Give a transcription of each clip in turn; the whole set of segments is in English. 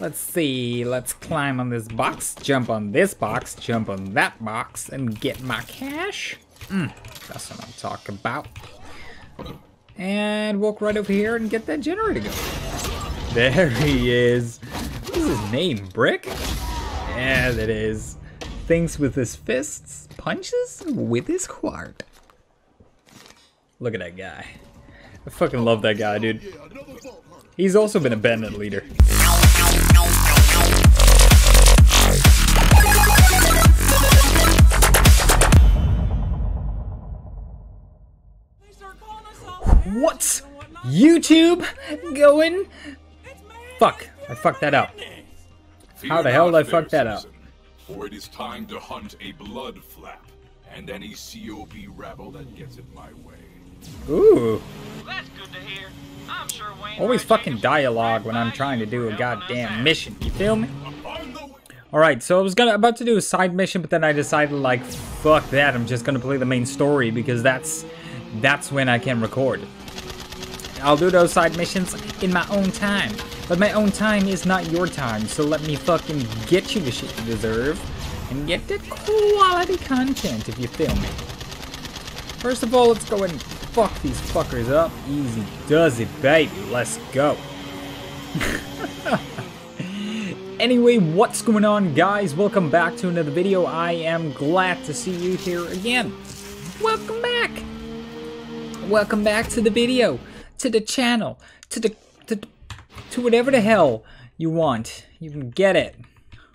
Let's see. Let's climb on this box, jump on this box, jump on that box, and get my cash. Mm, that's what I'm talking about. And walk right over here and get that generator going. There he is. What's his name? Brick? Yeah, that is. Things with his fists, punches with his heart. Look at that guy. I fucking love that guy, dude. He's also been a bandit leader. What's YouTube going? Fuck, I fucked that up. How the hell did I fuck that up? For it is time to hunt a blood flap, and any COV rabble that gets in my way. Ooh, That's good to hear. I'm sure Wayne. always fucking dialogue when I'm trying to do a goddamn mission. You feel me? On the way. Alright, so I was gonna about to do a side mission, but then I decided like, fuck that, I'm just gonna play the main story because that's that's when I can record. I'll do those side missions in my own time. But my own time is not your time, so let me fucking get you the shit you deserve and get the quality content if you feel me. First of all, let's go and fuck these fuckers up. Easy does it, baby. Let's go. Anyway, what's going on guys? Welcome back to another video. I am glad to see you here again. Welcome back. Welcome back to the video, to the channel, to the to, to whatever the hell you want. You can get it.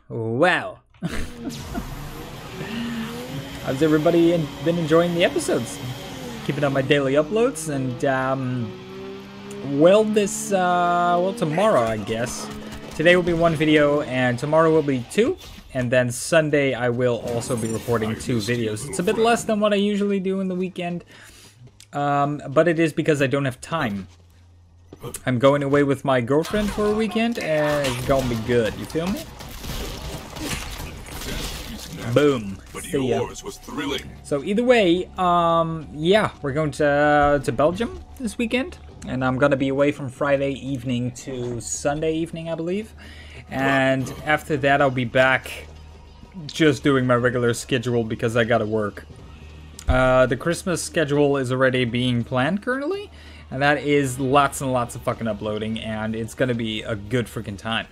Wow. How's everybody en- been enjoying the episodes? Keeping up my daily uploads and um well this uh well tomorrow I guess. Today will be one video and tomorrow will be two. And then Sunday I will also be recording two videos. It's a bit less than what I usually do in the weekend. Um, but it is because I don't have time. I'm going away with my girlfriend for a weekend and it's gonna be good. You feel me? Boom. But See ya. yours was thrilling. So either way, um, yeah, we're going to uh, to Belgium this weekend, and I'm gonna be away from Friday evening to Sunday evening, I believe. And after that, I'll be back, just doing my regular schedule because I gotta work. Uh, the Christmas schedule is already being planned currently, and that is lots and lots of fucking uploading, and it's gonna be a good freaking time.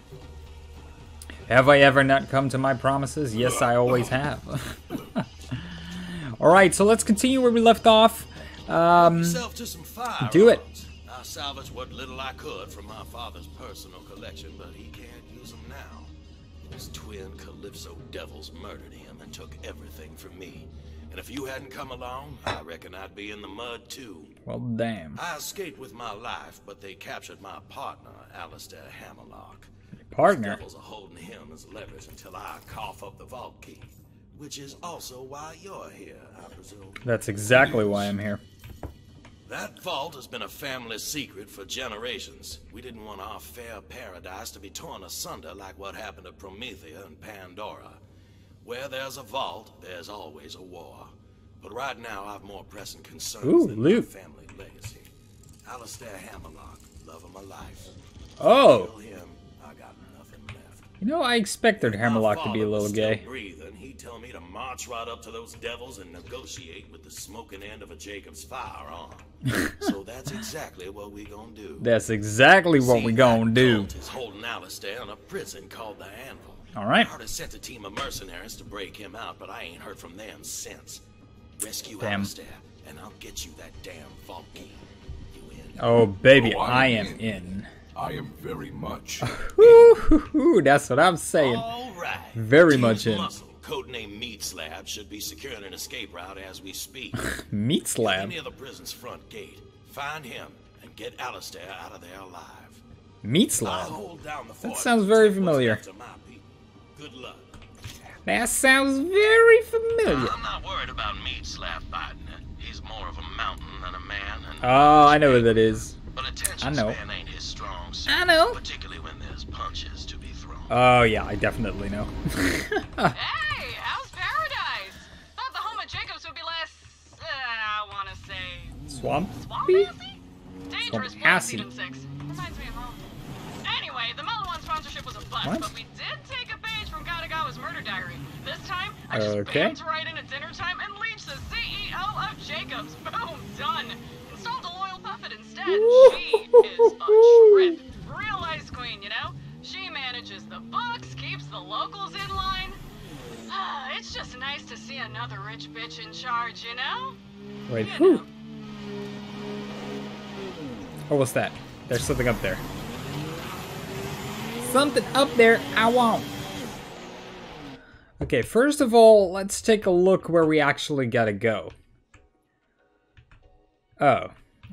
Have I ever not come to my promises? Yes, I always have. Alright, so let's continue where we left off. Um, to some fire. do it. I salvaged what little I could from my father's personal collection, but he can't use them now. His twin Calypso devils murdered him and took everything from me. And if you hadn't come along, I reckon I'd be in the mud too. well, damn. I escaped with my life, but they captured my partner, Alistair Hammerlock. Partner. Devils are holding him as leverage until I cough up the vault key. Which is also why you're here, I presume. That's exactly why I'm here. That vault has been a family secret for generations. We didn't want our fair paradise to be torn asunder like what happened to Promethea and Pandora. Where there's a vault, there's always a war. But right now, I've more pressing concerns Ooh, than loot. my family legacy. Alistair Hammerlock, love of my life. Oh, him, I got nothing left. you know, I expected Hammerlock to be a little gay. Breathing, he'd tell me to march right up to those devils and negotiate with the smoking end of a Jakobs firearm. so that's exactly what we gonna do. That's exactly what See, we gonna do. is holding Alistair in a prison called the Anvil. All right. I already sent a team of mercenaries to break him out, but I ain't heard from them since. Rescue Damn. Alistair, and I'll get you that damn vault key. You in? Oh, baby, Oh, I I'm in. in. I am very much. Woo-hoo-hoo, that's what I'm saying. All right. Very Team's much in. Muscle, codename Meat Slab, should be securing an escape route as we speak. Meat slab. near the prison's front gate. Find him and get Alistair out of there alive. Meat I'll slab. hold down the fort. sounds very familiar. Good luck. That sounds very familiar. I'm not worried about Meat Slab fighting it. He's more of a mountain than a man. And Oh, I know who that is. But attention I know. span ain't his strong suit. I know. Particularly when there's punches to be thrown. Oh, yeah, I definitely know. Hey, how's paradise? Thought the home of Jakobs would be less. Uh, I want to say. Swamp? Swampy? Dangerous Swampassy. plus even six. Reminds me of home. Anyway, the Maliwan sponsorship was a bus, What? but we from murder diary. This time, I just Okay. bamped right in at dinner time and leached the CEO of Jakobs. Boom, done. Installed a loyal puppet instead. She is a trip. Real ice queen, you know? She manages the books, keeps the locals in line. Ah, it's just nice to see another rich bitch in charge, you know? Wait, You who? know. Oh, what's that? There's something up there. Something up there I want. Okay, first of all, let's take a look where we actually gotta go. Oh,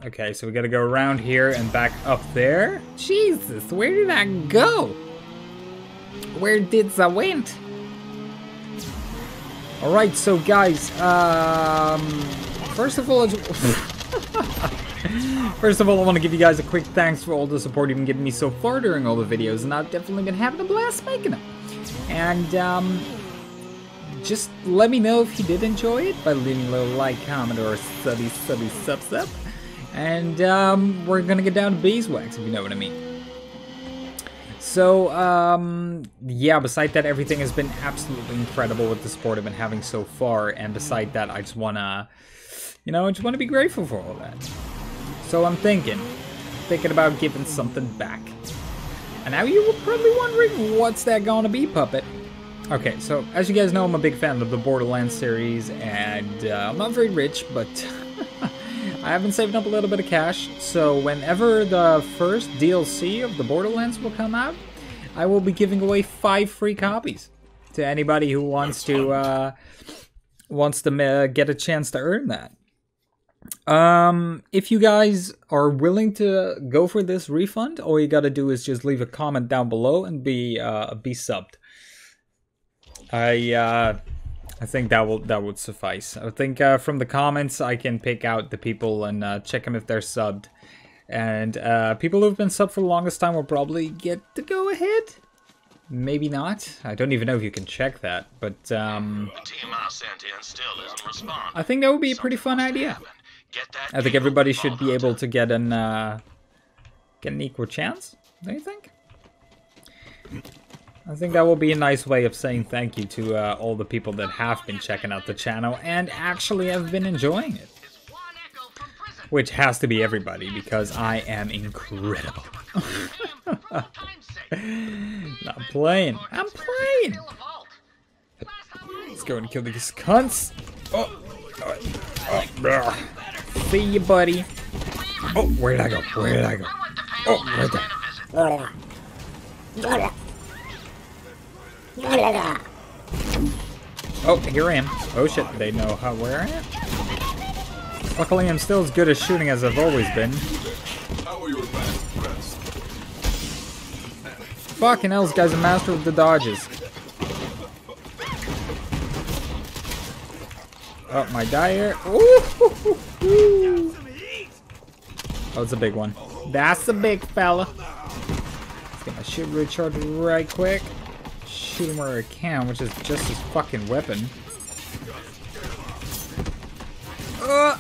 okay, so we gotta go around here and back up there? Jesus, where did I go? Where did I went? Alright, so guys, um, first of all, First of all, I want to give you guys a quick thanks for all the support you've been giving me so far during all the videos, and I've definitely been having a blast making them. And, um, just let me know if you did enjoy it by leaving a little like, comment, or subby, subby, sub, sub. And, um, we're gonna get down to beeswax, if you know what I mean. So, um, yeah, beside that, everything has been absolutely incredible with the support I've been having so far, and beside that, I just wanna, you know, I just wanna be grateful for all that. So I'm thinking, thinking about giving something back. And now you were probably wondering, what's that gonna be, puppet? Okay, so as you guys know, I'm a big fan of the Borderlands series, and uh, I'm not very rich, but I have been saving up a little bit of cash. So whenever the first DLC of the Borderlands will come out, I will be giving away five free copies to anybody who wants to uh, wants to uh, get a chance to earn that. Um, if you guys are willing to go for this refund, all you gotta do is just leave a comment down below and be uh, be subbed. I uh, I think that will that would suffice. I think uh, from the comments I can pick out the people and uh, check them if they're subbed. And uh, people who've been subbed for the longest time will probably get to go ahead. Maybe not. I don't even know if you can check that, but um, I think that would be a pretty fun idea. I think everybody should be able to get an uh, get an equal chance. Don't you think? I think that will be a nice way of saying thank you to uh, all the people that have been checking out the channel and actually have been enjoying it. Which has to be everybody because I am incredible. I'm playing. I'm playing. Let's go and kill these cunts. Oh, oh, oh, brr. See you, buddy. Oh, where did I go? Where did I go? Oh, right there. Oh, here I am. Oh shit, they know how where I am. Luckily, I'm still as good at shooting as I've always been. Fucking hell, this guy's a master of the dodges. Oh, my dire. Ooh. Oh, it's a big one. That's a big fella. Let's get my shit recharged right quick. Shoot him where I can, which is just his fucking weapon. Uh,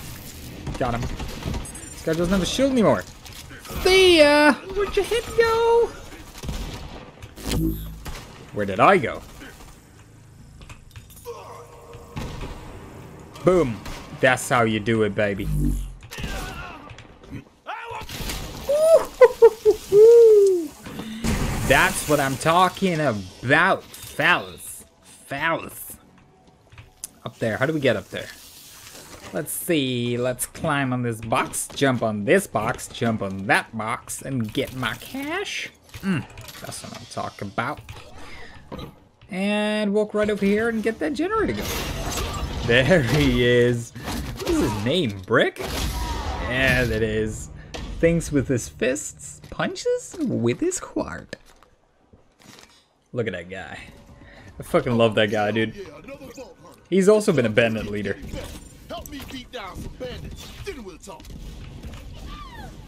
got him. This guy doesn't have a shield anymore. See ya! Where'd your head go? Where did I go? Boom. That's how you do it, baby. That's what I'm talking about, fellas. Fellas. Up there. How do we get up there? Let's see. Let's climb on this box, jump on this box, jump on that box, and get my cash. Mm, that's what I'm talking about. And walk right over here and get that generator going. There he is. What is his name? Brick? Yeah, that is. Things with his fists, punches with his heart. Look at that guy. I fucking love that guy, dude. Yeah, another vault hunter. He's also been a bandit leader. Help me beat down some bandits. Then we'll talk.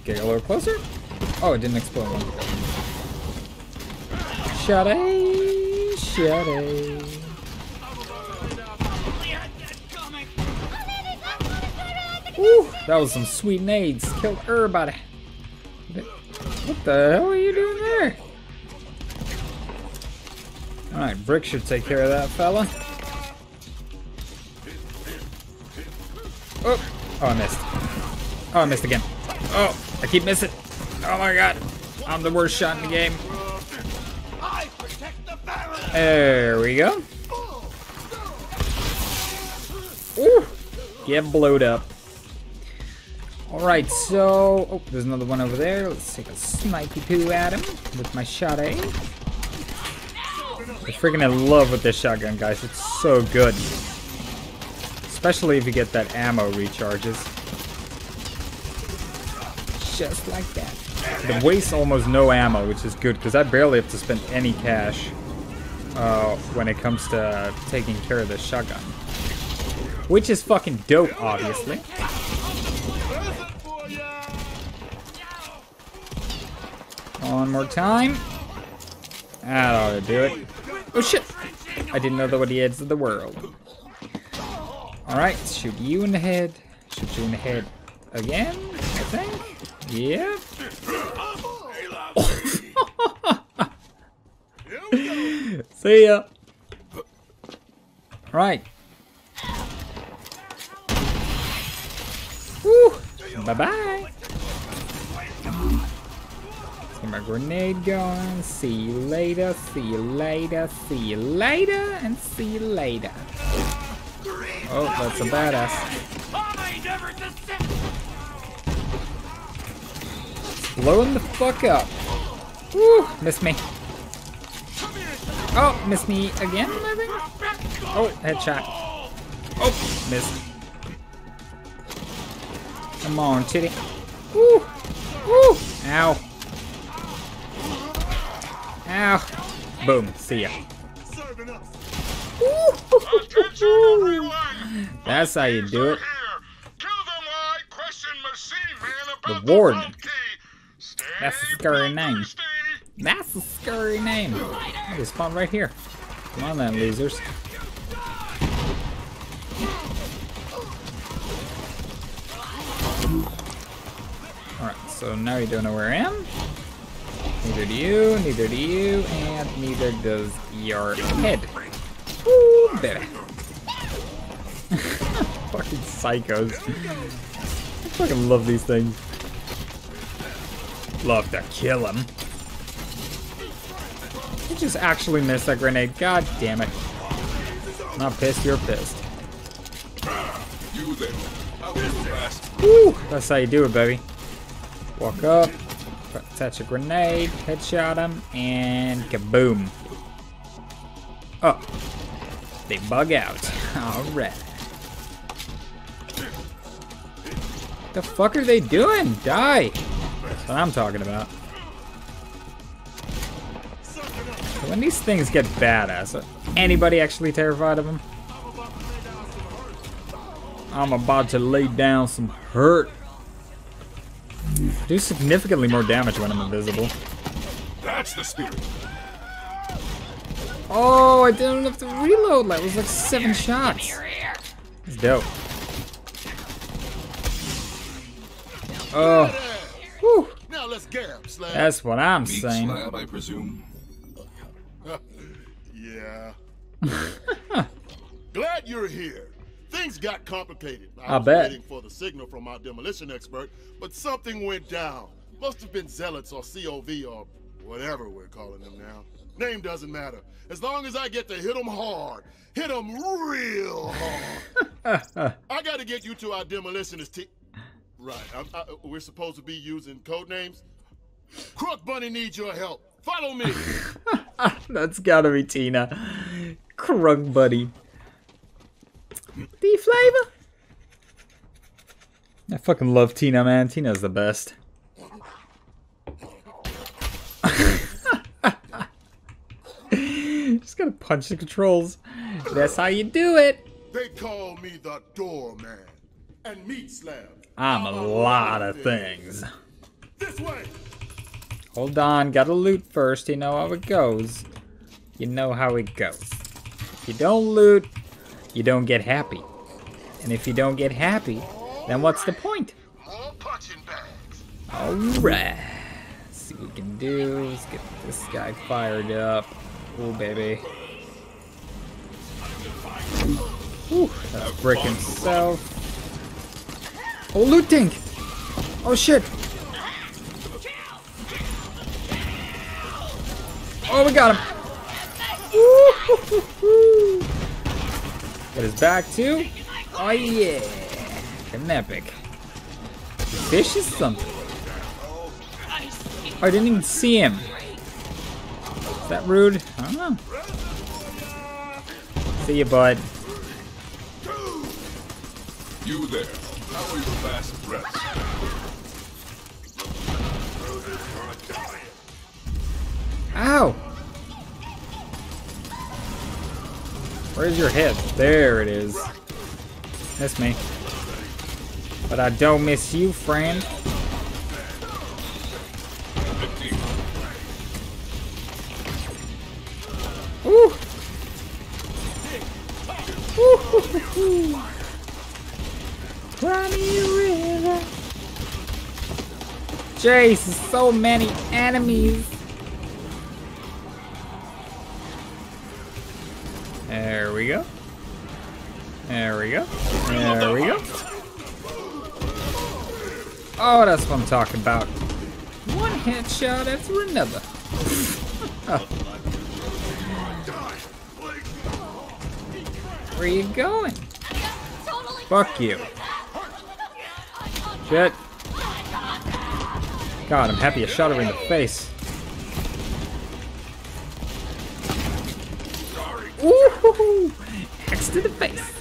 Get a little closer. Oh, it didn't explode. Shade, shade. Ooh, that was some sweet nades. Killed everybody. What the hell are you doing Alright, Brick should take care of that fella. Oh! Oh, I missed. Oh, I missed again. Oh, I keep missing. Oh my god. I'm the worst shot in the game. There we go. Ooh! Get blowed up. Alright, so... Oh, there's another one over there. Let's take a snipey poo at him with my shot A. I freaking in love with this shotgun, guys. It's so good. Especially if you get that ammo recharges. Just like that. It wastes almost no ammo, which is good, because I barely have to spend any cash uh, when it comes to taking care of this shotgun. Which is fucking dope, obviously. One more time. That ought to do it. Oh shit! I didn't know the what the edge of the world. Alright, shoot you in the head. Shoot you in the head again, I think. Yeah. See ya. Right. Woo! Bye bye. Get my grenade going. See you later. See you later. See you later. And see you later. Oh, that's a badass. Blowing the fuck up. Woo! Miss me. Oh, miss me again, I think? Oh, headshot. Oh, missed. Come on, titty. Woo! Woo! Ow. Ow. Boom. See ya. Serving us. Attention everyone! That's how you do it. Here. Kill them I question machine man about The Warden. vault key. Stay That's a scary name. That's a scary name. They spawn right here. Come on then, losers. Alright, so now you don't know where I am. Neither do you, neither do you, and neither does your head. Woo, baby. fucking psychos. I fucking love these things. Love to kill them. You just actually missed that grenade. God damn it. Not pissed, you're pissed. You there. I was fast. Woo! That's how you do it, baby. Walk up, attach a grenade, headshot him, and kaboom. Oh. They bug out. Alright. The fuck are they doing? Die! That's what I'm talking about. When these things get badass, anybody actually terrified of them? I'm about to lay down some hurt. Do significantly more damage when I'm invisible. That's the spirit. Oh, I didn't have to reload. That was like seven shots. It's dope. Oh, whew. Now let's gab, Slab. that's what I'm Meat saying. slab, I presume. Yeah. Glad you're here. Things got complicated. I I was bet. waiting for the signal from our demolition expert, but something went down. Must have been zealots or COV or whatever we're calling them now. Name doesn't matter. As long as I get to hit them hard. Hit them real hard. I got to get you to our demolitionist team. Right. I, we're supposed to be using code names. Crunk Bunny needs your help. Follow me. That's gotta be Tina. Crunk buddy. D flavor. I fucking love Tina, man. Tina's the best. Just gotta punch the controls. That's how you do it. They call me the doorman. And meat slab. I'm a lot of things. This way. Hold on, gotta loot first. You know how it goes. You know how it goes. If you don't loot, you don't get happy. And if you don't get happy, then what's the point? More punching bags. Alright. Let's see what we can do. Let's get this guy fired up. Oh, baby. Whew, that's freaking self. Oh, loot tank! Oh shit! Oh, we got him! Woo-hoo-hoo-hoo. Get his back too. Oh yeah! An epic. Fish is something. Oh, I didn't even see him. Is that rude? I don't know. See you, bud. You there. How are your last breaths? Ow! Where's your head? There it is. Miss me. But I don't miss you, friend. Ooh! Ooh! Crimey River. So many enemies. There we go. There we go. There we go. Oh, that's what I'm talking about. One headshot after another. Oh. Where are you going? Fuck you. Shit. God, I'm happy I shot her in the face. Ooh! Axe to the face.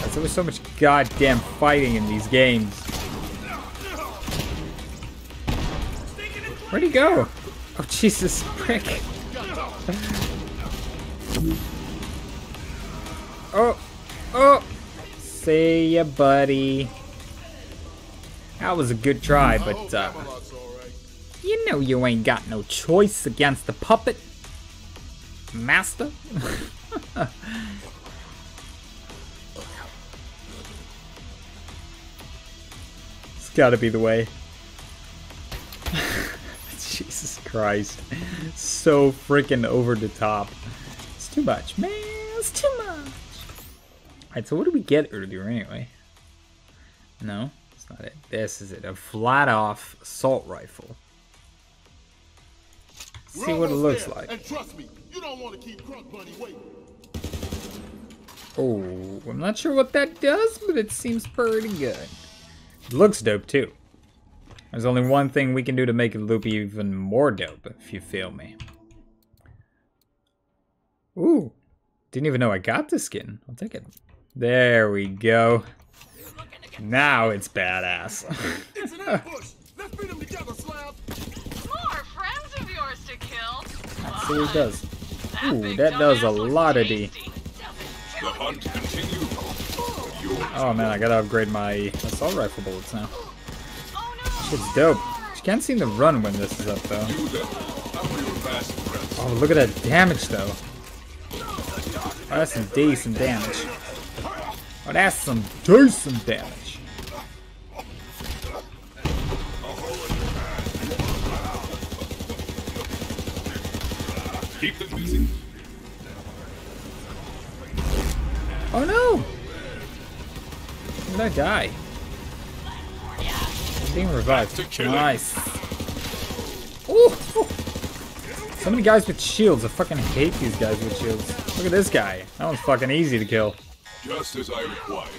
There's always so much goddamn fighting in these games. Where'd he go? Oh, Jesus, prick. Oh, oh. See ya, buddy. That was a good try, but, uh, you know you ain't got no choice against the puppet. Master? it's gotta be the way. Jesus Christ. So freaking over the top. It's too much, man. It's too much. Alright, so what did we get earlier anyway? No, it's not it. This is it. A flat off assault rifle. See what it looks there, like. And trust me, you don't want to keep Crunk Bunny waiting. Oh, I'm not sure what that does, but it seems pretty good. It looks dope too. There's only one thing we can do to make it loop even more dope, if you feel me. Ooh, didn't even know I got the skin. I'll take it. There we go. Now it's badass. It's an ambush. Let's beat them together, Slab. More friends of yours to kill. See what it does. That Ooh, that does a lot of D. The hunt continues. Yours. Oh man, I gotta upgrade my assault rifle bullets now. Oh no! Shit's dope. You can't seem to run when this is up though. You there. How are your last breaths? Oh, look at that damage, though. Oh, that's some decent damage. Oh, that's some decent damage. Keep them busy. Oh no! Did I die? I'm being revived. Nice. Ooh! So many guys with shields. I fucking hate these guys with shields. Look at this guy. That one's fucking easy to kill. Just as I required.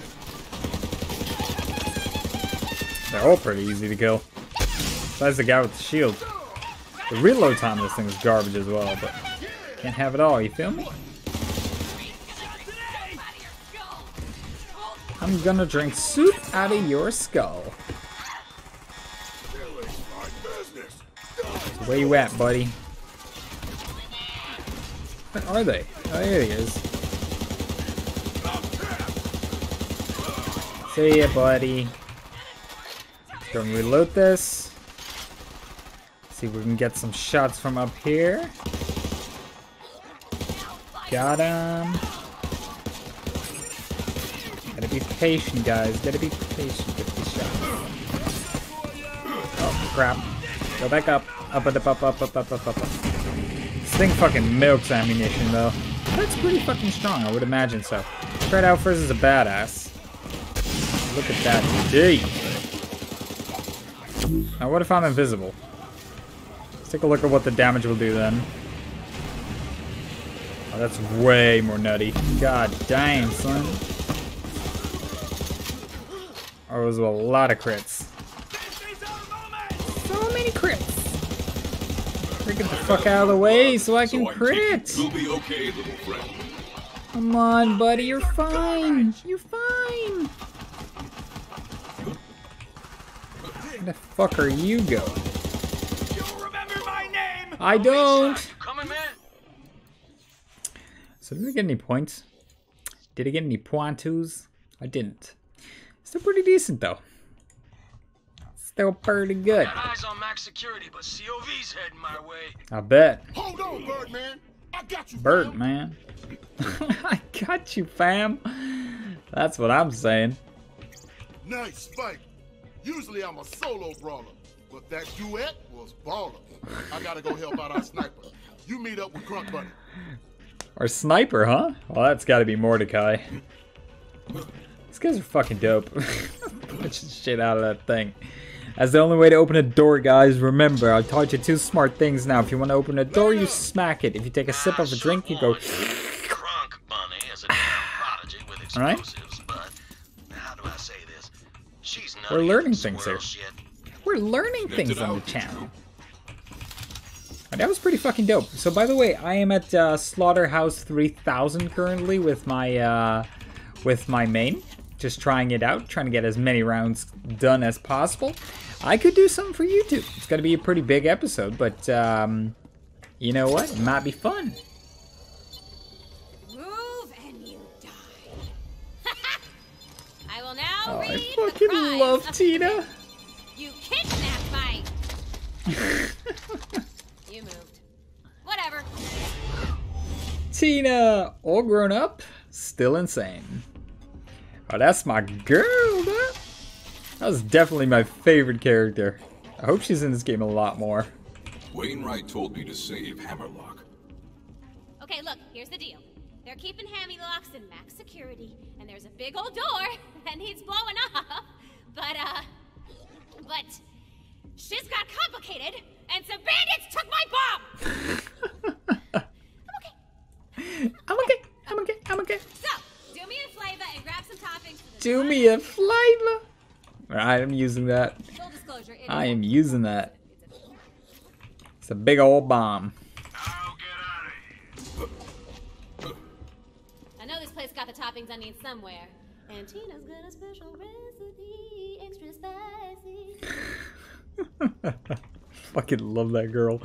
They're all pretty easy to kill. Besides the guy with the shield. The reload time of this thing is garbage as well, but can't have it all, you feel me? I'm gonna drink soup out of your skull. Where you at, buddy? Where are they? Oh, there he is. See ya, buddy. Gonna reload this. See if we can get some shots from up here. Got him. Gotta be patient, guys. Gotta be patient with these shots. Oh, crap. Go back up. Up, up, up, up, up, up, up, up. This thing fucking milks ammunition, though. That's pretty fucking strong, I would imagine so. Fred Alfred is a badass. Look at that. Gee! Now, what if I'm invisible? Let's take a look at what the damage will do then. Oh, that's way more nutty. God damn, son. Oh, it was a lot of crits. So many crits. Get the fuck out of the way so I can So I take it crit. You'll be okay, little friend. Come on, buddy, you're fine. You're fine. Where the fuck are you going? You remember my name? I don't. You coming. So did I get any points? Did I get any pointus? I didn't. Still pretty decent though. Still pretty good. Got eyes on max security, but COV's heading my way. I bet. Hold on, Birdman. I got you. Bert, fam. man. I got you, fam. That's what I'm saying. Nice fight. Usually I'm a solo brawler, but that duet was baller. I gotta go help out our sniper. You meet up with Crunk Bunny. Or sniper, huh? Well, that's got to be Mordecai. These guys are fucking dope. Punch the shit out of that thing. That's the only way to open a door, guys. Remember, I taught you two smart things now. If you want to open a door, you smack it. If you take a sip of a drink, you go. Crunk Bunny is a damn with All right. explosives, but how do I say this? She's not We're learning things squirrel here. Shit. We're learning things on the channel. That was pretty fucking dope. So, by the way, I am at uh, Slaughterhouse 3000 currently with my uh, with my main, just trying it out, trying to get as many rounds done as possible. I could do something for YouTube. It's gonna be a pretty big episode, but um, you know what? It might be fun. Move and you die. I will now Oh, read I the fucking crimes love of Tina. You kidnapped my. you moved. Whatever. Tina, all grown up, still insane. Oh, that's my girl, man. That was definitely my favorite character. I hope she's in this game a lot more. Wainwright told me to save Hammerlock. Okay, look, here's the deal. They're keeping Hammy locks in max security, and there's a big old door that needs blowing up. But, uh, but shit's got complicated, and some bandits took my bomb! I'm okay. I'm okay. I'm okay. I'm okay. So, do me a flavor and grab some toppings Do me a flavor. I am using that. I am using that. It's a big old bomb. I'll get out of here. I know this place got the toppings I need somewhere. And Tina's got a special recipe, extra spicy. Fucking love that girl.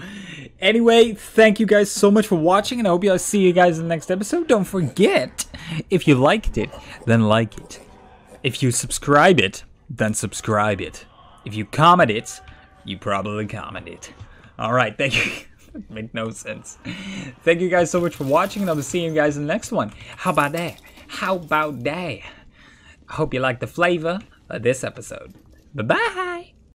Anyway, thank you guys so much for watching, and I hope guys see you guys in the next episode. Don't forget, if you liked it, then like it. If you subscribe it, then subscribe it. If you comment it, you probably comment it. All right, thank you. no sense. Thank you guys so much for watching, and I'll be seeing you guys in the next one. How about that? How about that? I hope you like the flavor of this episode. Bye bye.